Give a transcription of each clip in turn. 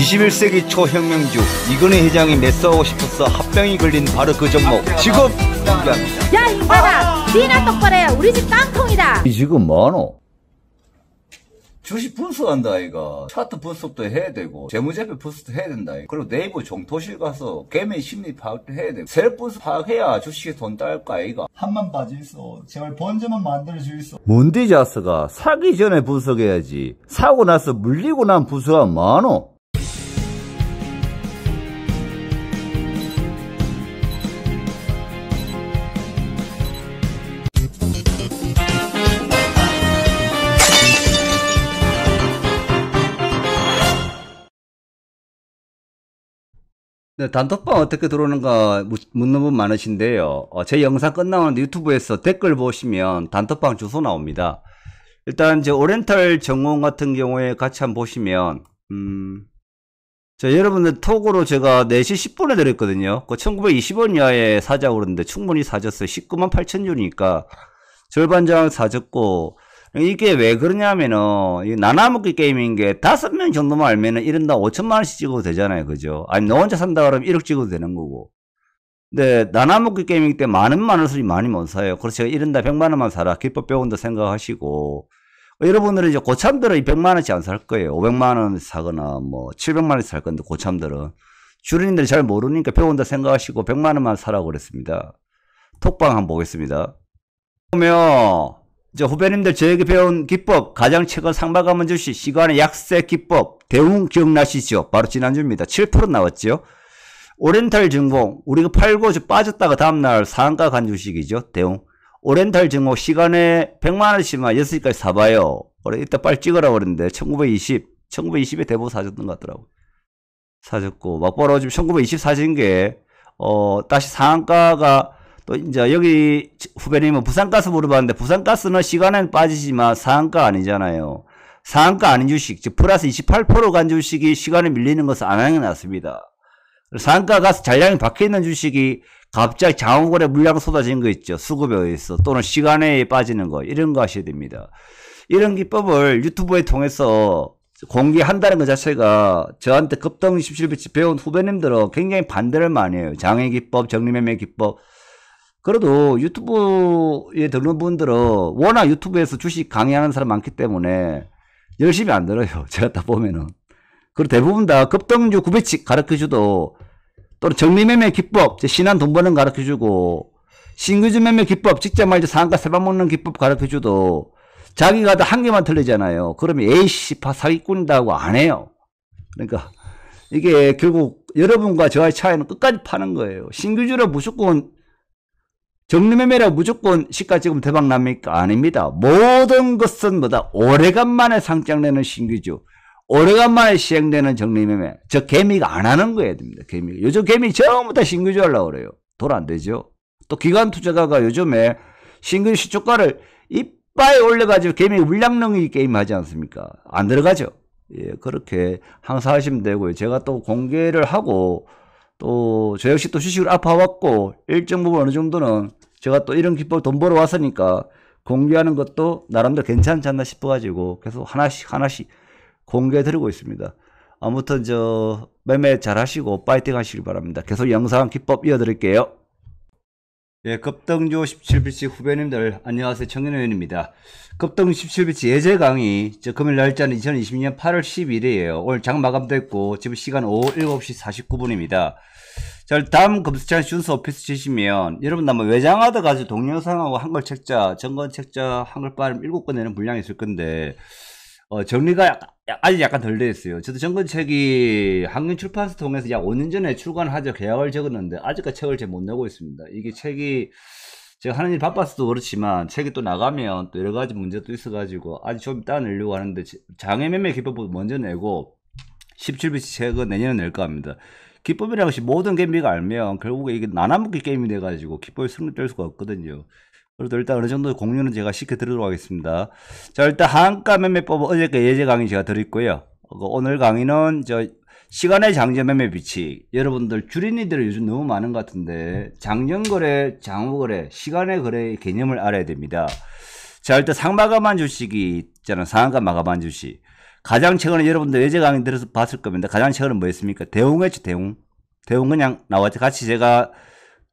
21세기 초혁명주 이건희 회장이 매수하고 싶어서 합병이 걸린 바로 그 종목 지금 공개합니다. 야 인간아 니나 똑바로 해 우리 집 깡통이다 이 지금 뭐하노? 주식 분석한다 아이가 차트 분석도 해야 되고 재무제표 분석도 해야 된다 아이가. 그리고 네이버 정토실 가서 개미 심리 파악도 해야 되고 세력 분석 파악해야 주식에 돈딸거 아이가 한만 빠져있어. 제발 번제만 만들어주있어. 뭔데 자스가 사기 전에 분석해야지 사고 나서 물리고 난 분석은 뭐하노? 네, 단톡방 어떻게 들어오는가 묻- 묻는 분 많으신데요. 어, 제 영상 끝나면 유튜브에서 댓글 보시면 단톡방 주소 나옵니다. 일단 저 오렌탈 정원 같은 경우에 같이 한번 보시면 음, 저 여러분들 톡으로 제가 4시 10분에 드렸거든요. 그 1920원 이하에 사자고 그러는데 충분히 사줬어요. 19만 8천 주니까 절반장 사줬고 이게 왜 그러냐면은 이 나나먹기 게임인 게 다섯 명 정도만 알면은 이런다 5천만 원씩 찍어도 되잖아요. 그죠? 아니 너 혼자 산다 그러면 1억 찍어도 되는 거고. 근데 나나먹기 게임이기 때문에 많은 많은 소리 많이 못 사요. 그래서 제가 이런다 100만 원만 사라. 기법 배운다 생각하시고 여러분들은 이제 고참들은 이 100만 원치 안살 거예요. 500만 원 사거나 뭐 700만 원치 살 건데 고참들은 주린님들이 잘 모르니까 배운다 생각하시고 100만 원만 사라고 그랬습니다. 톡방 한번 보겠습니다. 보면 저 후배님들 저에게 배운 기법 가장 최근 상마감은 주시 시간의 약세 기법 대웅 기억나시죠? 바로 지난주입니다. 7% 나왔죠? 오렌탈 증공 우리가 팔고 저 빠졌다가 다음날 상가 간 주식이죠. 대웅 오렌탈 증공 시간에 100만 원씩만 6시까지 사봐요. 그래 이따 빨리 찍으라 그랬는데 1920 1920에 대보 사줬던 것 같더라고. 사줬고 막바로 지금 1920 사진 게 어, 다시 상한가가 또 이제 여기 후배님은 부산가스 물어봤는데 부산가스는 시간은 빠지지만 상한가 아니잖아요. 상한가 아닌 주식, 즉 플러스 28%간 주식이 시간에 밀리는 것은 안 당연했습니다. 상한가 가서 잔량이 박혀 있는 주식이 갑자기 장원거래 물량 쏟아진 거 있죠. 수급에 의해서 또는 시간에 빠지는 거 이런 거 하셔야 됩니다. 이런 기법을 유튜브에 통해서 공개한다는 것 자체가 저한테 급등 17배치 배운 후배님들은 굉장히 반대를 많이 해요. 장애 기법, 정리매매 기법. 그래도 유튜브에 듣는 분들은 워낙 유튜브에서 주식 강의하는 사람 많기 때문에 열심히 안 들어요. 제가 다 보면은. 그리고 대부분 다 급등주 구배칙 가르쳐주도 또는 정리매매 기법, 신한 돈 버는 가르쳐주고 신규주 매매 기법, 직접 말이죠. 상가 세방 먹는 기법 가르쳐주도 자기가 다 한 개만 틀리잖아요. 그러면 에이씨, 파 사기꾼이다 하고 안 해요. 그러니까 이게 결국 여러분과 저의 차이는 끝까지 파는 거예요. 신규주로 무조건 정리매매라 무조건 시가 찍으면 대박 납니까? 아닙니다. 모든 것은 뭐다? 오래간만에 상장되는 신규주. 오래간만에 시행되는 정리매매. 저 개미가 안 하는 거야 됩니다. 개미. 요즘 개미 전부 다 신규주 하려고 그래요. 돈 안 되죠. 또 기관 투자가가 요즘에 신규 시초가를 이빨 올려가지고 개미 물량능이 게임 하지 않습니까? 안 들어가죠. 예, 그렇게 항상 하시면 되고요. 제가 또 공개를 하고 또 저 역시 또 주식을 아파왔고 일정 부분 어느 정도는 제가 또 이런 기법 돈 벌어 왔으니까 공개하는 것도 나름대로 괜찮지 않나 싶어가지고 계속 하나씩 하나씩 공개해 드리고 있습니다. 아무튼 저 매매 잘 하시고 파이팅 하시길 바랍니다. 계속 영상 기법 이어드릴게요. 예, 급등주 17비치 후배님들 안녕하세요 청년회원입니다. 급등 17비치 예제 강의 저 금요일 날짜는 2022년 8월 10일이에요. 오늘 장 마감됐고 지금 시간 오후 7시 49분입니다. 자, 다음 검색창 순서 오피스 치시면 여러분 아마 외장하드 가지고 동영상하고 한글 책자, 정건 책자 한글 빠름 7권 내는 분량이 있을 건데 어, 정리가 약- 약- 아직 약간 덜돼 있어요. 저도 정건책이 한국 출판사 통해서 약 5년 전에 출간하자 계약을 적었는데 아직까지 책을 제 못 내고 있습니다. 이게 책이 제가 하는 일 바빠서도 그렇지만 책이 또 나가면 또 여러 가지 문제도 있어가지고 아직 좀 이따 내려고 하는데 장애 매매 기법부터 먼저 내고 17비치 책은 내년에 낼까 합니다. 기법이라는 것이 모든 게임비가 알면 결국에 이게 나눠먹기 게임이 돼가지고 기법이 승리될 수가 없거든요. 그래도 일단 어느 정도 공유는 제가 시켜드리도록 하겠습니다. 자, 일단 한가 매매법 어저께 예제 강의 제가 드렸고요. 어, 오늘 강의는 저 시간의 장전 매매 비치. 여러분들 주린이들이 요즘 너무 많은 것 같은데 장전거래, 장후거래, 시간의 거래 개념을 알아야 됩니다. 자, 일단 상마감한 주식이 있잖아. 상한가 마감한 주식. 가장 최근에 여러분들 예제 강의 들어서 봤을 겁니다. 가장 최근에 뭐였습니까? 대웅했죠, 대웅. 대웅 그냥 나왔죠. 같이 제가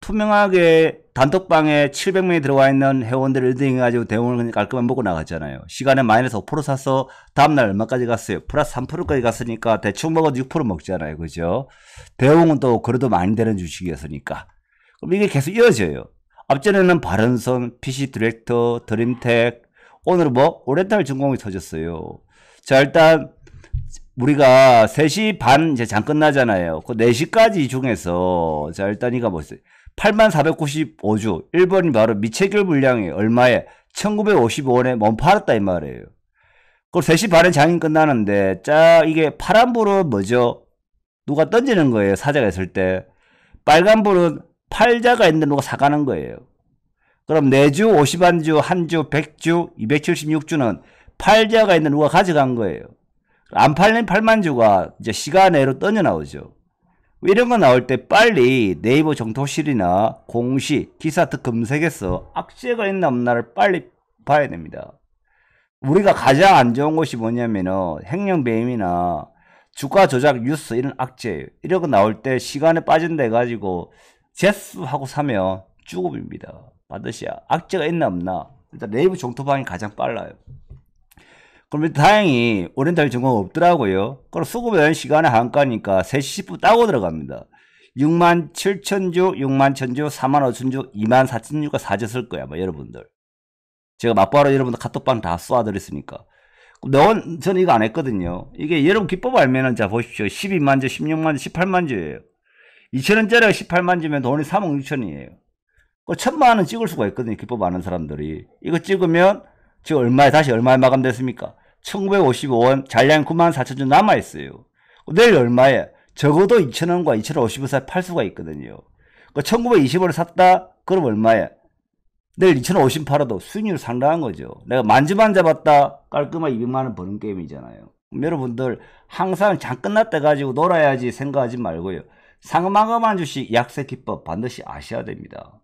투명하게 단톡방에 700명이 들어와 있는 회원들을 1등 해가지고 그냥 깔끔하게 먹고 나갔잖아요. 시간외 마이너스 5% 사서 다음날 얼마까지 갔어요? 플러스 3%까지 갔으니까 대충 먹어도 6% 먹잖아요. 그죠? 대웅은 또 그래도 많이 되는 주식이었으니까. 그럼 이게 계속 이어져요. 앞전에는 바른손, 피씨디렉트, 드림텍, 오늘은 뭐 오리엔탈정공이 터졌어요. 자 일단 우리가 3시 반 이제 장 끝나잖아요. 그 4시까지 중에서 자 일단 이거 보세요. 8495주 1번이 바로 미체결 물량이 얼마에 1955원에 몸 팔았다 이 말이에요. 그럼 3시 반에 장이 끝나는데 자 이게 파란불은 뭐죠? 누가 던지는 거예요. 사자가 있을 때. 빨간불은 팔자가 있는데 누가 사가는 거예요. 그럼 4주, 50안주, 한주, 100주, 276주는 팔자가 있는 누가 가져간 거예요. 안 팔린 8만 주가 이제 시간 내로 떠져 나오죠. 이런 거 나올 때 빨리 네이버 정토실이나 공시, 기사트 검색해서 악재가 있나 없나를 빨리 봐야 됩니다. 우리가 가장 안 좋은 것이 뭐냐면은 행령배임이나 주가 조작 뉴스 이런 악재예요. 이런 거 나올 때 시간에 빠진다 해가지고 제스하고 사면 주급입니다. 반드시 악재가 있나 없나 일단 네이버 정토방이 가장 빨라요. 그럼 다행히 오렌탈 정보가 없더라고요. 그럼 수급은 시간에 한가니까 3시 10분 따고 들어갑니다. 6만 7천 주, 6만 1천 주, 4만 5천 주, 2만 4천 주가 사졌을 거야, 뭐 여러분들. 제가 맞바로 여러분들 카톡방 다 쏘아드렸으니까. 넌, 저는 이거 안 했거든요. 이게 여러분 기법 알면은 자 보십시오. 12만 주, 16만 주, 18만 주예요. 2천원짜리가 18만 주면 돈이 3억 6천이에요. 그 천만 원 찍을 수가 있거든요. 기법 아는 사람들이. 이거 찍으면 지금 얼마에 다시 얼마에 마감됐습니까? 1955원 잔량 9만 4천 원 남아있어요. 내일 얼마에? 적어도 2천원과 2,050원 사이 팔 수가 있거든요. 그 1920원을 샀다? 그럼 얼마에? 내일 2,050원 팔아도 수익률 상당한 거죠. 내가 만주만 잡았다? 깔끔하게 200만원 버는 게임이잖아요. 여러분들 항상 장때 가지고 놀아야지 생각하지 말고요. 상마감한 주식 약세 기법 반드시 아셔야 됩니다.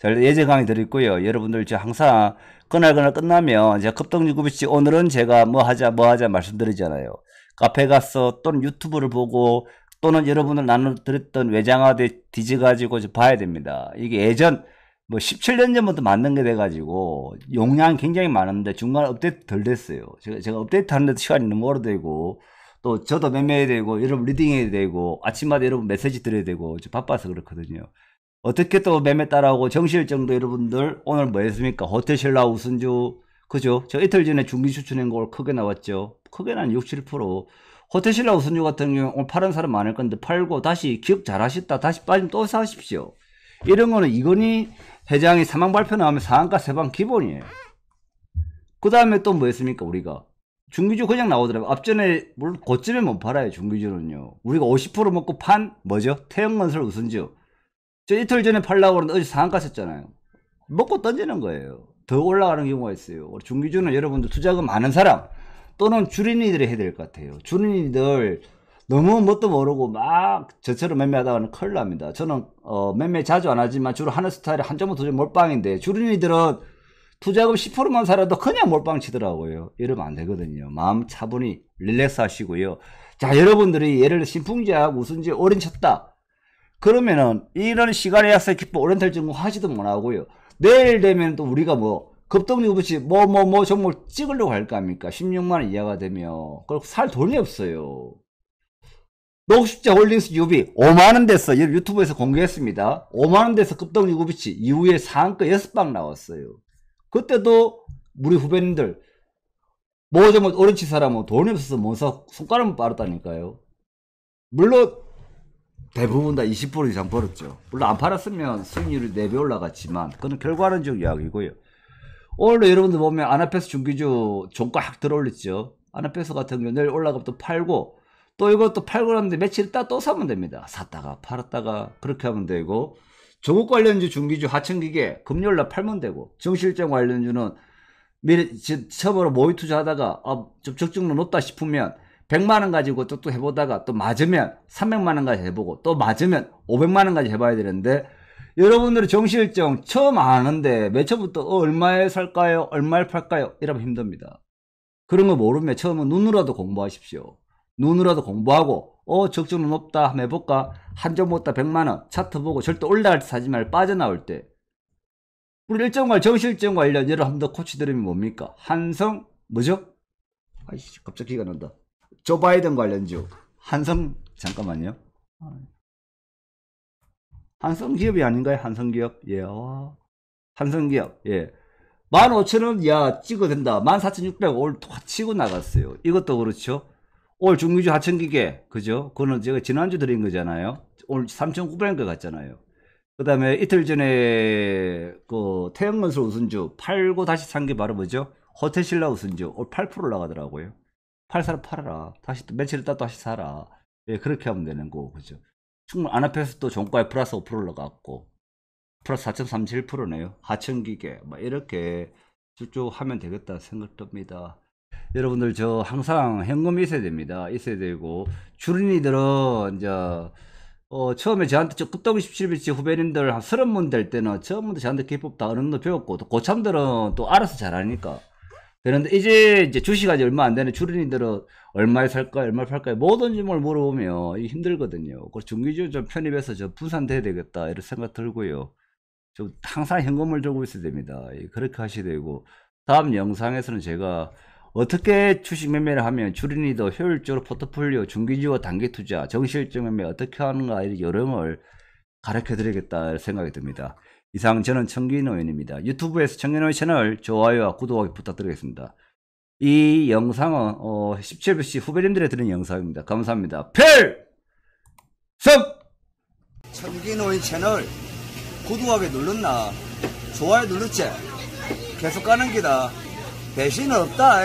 자, 예제 강의 드렸고요. 여러분들 저 항상 그날 그날 끝나면 제가 급등주 구비치 오늘은 제가 뭐 하자 뭐 하자 말씀드리잖아요. 카페 가서 또는 유튜브를 보고 또는 여러분들 나눠드렸던 외장하드 뒤져가지고 봐야 됩니다. 이게 예전 뭐 17년 전부터 만든 게 돼가지고 용량이 굉장히 많은데 중간에 업데이트 덜 됐어요. 제가, 제가 업데이트 하는데도 시간이 너무 오래되고 또 저도 매매해야 되고 여러분 리딩해야 되고 아침마다 여러분 메시지 드려야 되고 좀 바빠서 그렇거든요. 어떻게 또 매매 따라오고 정실 정도 여러분들 오늘 뭐 했습니까? 호텔신라 우선주 그죠? 저 이틀 전에 중기 추천한 걸 크게 나왔죠. 크게는 한 6, 7% 호텔신라 우선주 같은 경우 오늘 파는 사람 많을 건데 팔고 다시 기억 잘 하셨다 다시 빠지면 또 사십시오. 이런 거는 이건희 회장이 사망 발표 나오면 상한가 세방 기본이에요. 그 다음에 또 뭐 했습니까 우리가? 중기주 그냥 나오더라고요. 앞전에 물론 고점에 못 팔아요 중기주는요. 우리가 50% 먹고 판 뭐죠? 태영건설 우선주. 저 이틀 전에 팔라고 그러는데 어제 상한가 썼잖아요. 먹고 던지는 거예요. 더 올라가는 경우가 있어요. 중기주는 여러분들 투자금 많은 사람 또는 주린이들이 해야 될 것 같아요. 주린이들 너무 뭣도 모르고 막 저처럼 매매하다가는 큰일 납니다. 저는 어, 매매 자주 안 하지만 주로 하는 스타일이 한점은 도저히 몰빵인데 주린이들은 투자금 10%만 살아도 그냥 몰빵 치더라고요. 이러면 안 되거든요. 마음 차분히 릴렉스 하시고요. 자, 여러분들이 예를 들어 신풍제약 우선지 오랜 쳤다. 그러면은 이런 시간의 약세 기법 오렌탈 증권 하지도 못하고요. 내일 되면 또 우리가 뭐 급등류 붙이 뭐 뭐뭐 정말 찍으려고 할 거 아닙니까? 16만원 이하가 되면 그리고 살 돈이 없어요. 녹십자 홀딩스 유비 5만원 됐어. 유튜브에서 공개했습니다. 5만원 돼서 급등류 구비치 이후에 상한가 6방 나왔어요. 그때도 우리 후배님들 뭐좀 오렌지 사람은 돈이 없어서 못 사, 손가락만 빠르다니까요. 물론 대부분 다 20% 이상 벌었죠. 물론 안 팔았으면 수익률이 4배 올라갔지만 그건 결과론적 이야기고요. 오늘도 여러분들 보면 아나페스 중기주 종가 확 들어올렸죠. 아나페스 같은 경우 내일 올라가면 또 팔고 또 이것도 팔고 나는데 며칠 있다 또 사면 됩니다. 샀다가 팔았다가 그렇게 하면 되고 조국 관련주 중기주 하청기계 금요일날 팔면 되고 정실적 관련주는 미리 처음으로 모의 투자하다가 아, 좀 적정로 높다 싶으면 100만원 가지고 또, 또 해보다가 또 맞으면 300만원까지 해보고 또 맞으면 500만원까지 해봐야 되는데 여러분들이 정실정 처음 아는데 몇 초부터 어, 얼마에 살까요? 얼마에 팔까요? 이러면 힘듭니다. 그런 거 모르면 처음은 눈으로도 공부하십시오. 눈으로도 공부하고 어 적정은 높다 한번 해볼까 한점 못다 100만원 차트 보고 절대 올라갈 때 사지 말고 빠져나올 때 우리 일정관 정실정 관련 예를 한번 더 코치 드리면 뭡니까 한성 뭐죠? 아이씨 갑자기 기가 난다 조 바이든 관련주. 한성 잠깐만요. 한성 기업이 아닌가요? 한성 기업? 예 와. 한성 기업 예. 15,000원 야 찍어 된다. 14,600 오늘 확 치고 나갔어요. 이것도 그렇죠? 올 중기주 하천기계 그죠? 그거는 제가 지난주 드린 거잖아요. 오늘 3,900원 같잖아요. 그 다음에 이틀 전에 그 태양건설 우선주 팔고 다시 산 게 바로 뭐죠? 호텔신라 우선주 오늘 8% 올라가더라고요 팔 사람 팔아라 다시 또 며칠 있다 또 다시 사라 예 그렇게 하면 되는 거고 그죠 충분 안 앞에서 또 종가에 플러스 5% 올라갔고 플러스 4.37%네요. 하천기계 뭐 이렇게 쭉쭉 하면 되겠다 생각 듭니다. 여러분들 저 항상 현금이 있어야 됩니다. 있어야 되고 주린이들은 이제 어 처음에 저한테 저 급동이 17일치 후배님들 한 30분 될 때는 처음부터 저한테 기법 다 어느 정도 배웠고 또 고참들은 또 알아서 잘하니까 그런데 이제 이제 주식하지 얼마 안 되는 주린이들은 얼마에 살까 얼마에 팔까 모든 점을 물어보면 힘들거든요. 그래서 중기주 좀 편입해서 저 분산돼야 되겠다 이런 생각 들고요. 좀 항상 현금을 들고 있어야 됩니다. 예, 그렇게 하셔야 되고 다음 영상에서는 제가 어떻게 주식 매매를 하면 주린이도 효율적으로 포트폴리오 중기주와 단기 투자 정실적 매매 어떻게 하는가 이런 요령을 가르쳐 드리겠다 생각이 듭니다. 이상 저는 청기노인입니다. 유튜브에서 청기노인 채널 좋아요와 구독하기 부탁드리겠습니다. 이 영상은 어, 17시 후배님들에 드린 영상입니다. 감사합니다. 필승! 청기노인 채널 구독하기 눌렀나? 좋아요 눌렀지? 계속 가는 기다. 배신 없다.